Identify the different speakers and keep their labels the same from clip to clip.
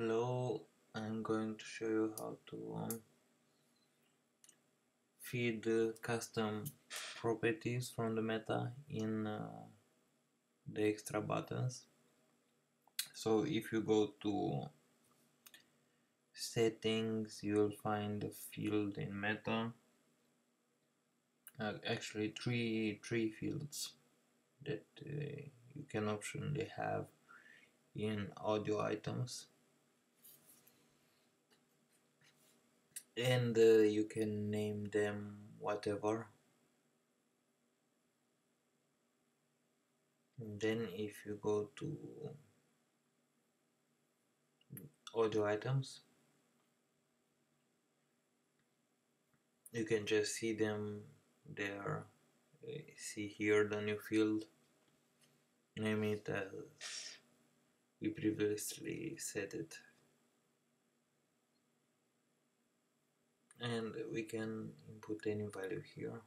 Speaker 1: Hello, I'm going to show you how to um, feed custom properties from the meta in uh, the extra buttons. So if you go to settings, you'll find the field in meta. Uh, actually, three three fields that uh, you can optionally have in audio items and uh, you can name them whatever. And then if you go to audio items you can just see them there. Uh, see here the new field. Name it as we previously set it and we can input any value here.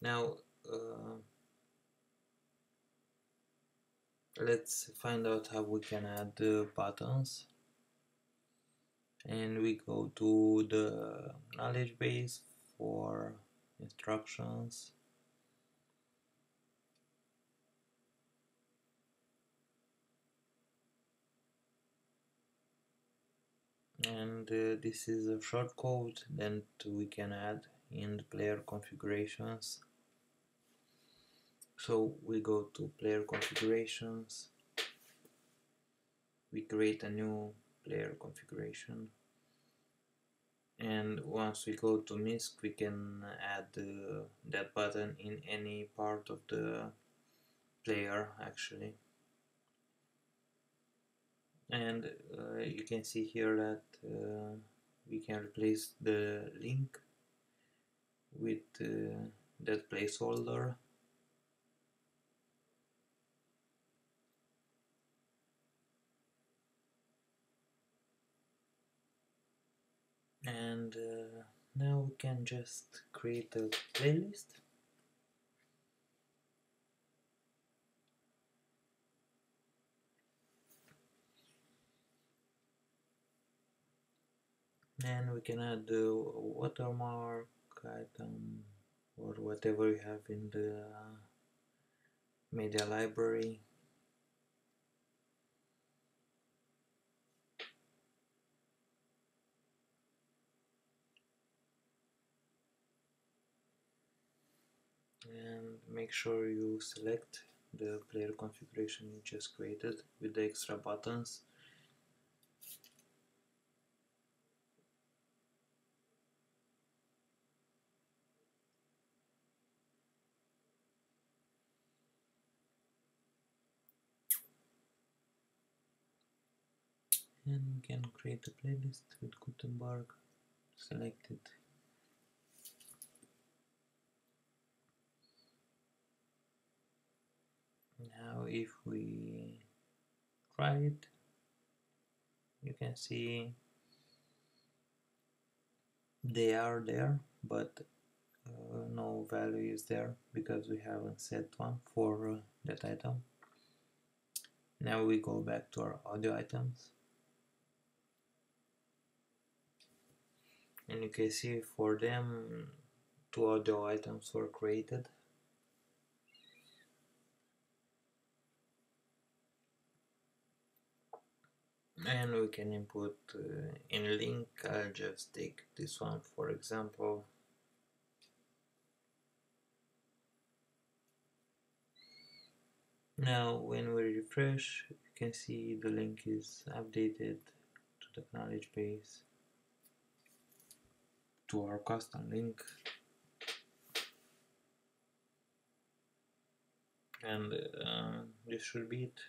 Speaker 1: Now uh, let's find out how we can add the buttons. And we go to the knowledge base for instructions and uh, this is a short code that we can add in the player configurations. So we go to player configurations. We create a new player configuration. And once we go to MISC we can add uh, that button in any part of the player actually and uh, you can see here that uh, we can replace the link with uh, that placeholder. And uh, now we can just create a playlist and we can add the watermark item or whatever you have in the media library. And make sure you select the player configuration you just created with the extra buttons and we can create a playlist with Gutenberg select it now if we try it you can see they are there but uh, no value is there because we haven't set one for uh, that item. Now we go back to our audio items and you can see for them two audio items were created. And we can input uh, in link I'll just take this one for example. Now when we refresh you can see the link is updated to the knowledge base to our custom link. And uh, this should be it.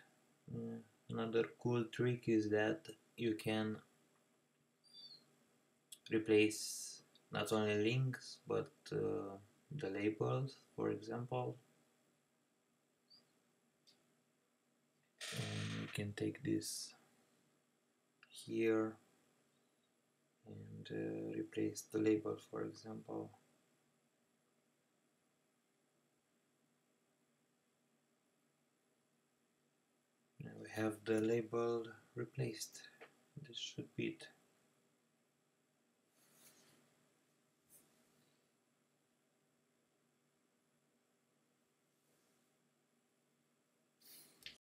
Speaker 1: Uh, another cool trick is that you can replace not only links but uh, the labels for example. And you can take this here and uh, replace the label for example Now we have the label replaced. This should be it.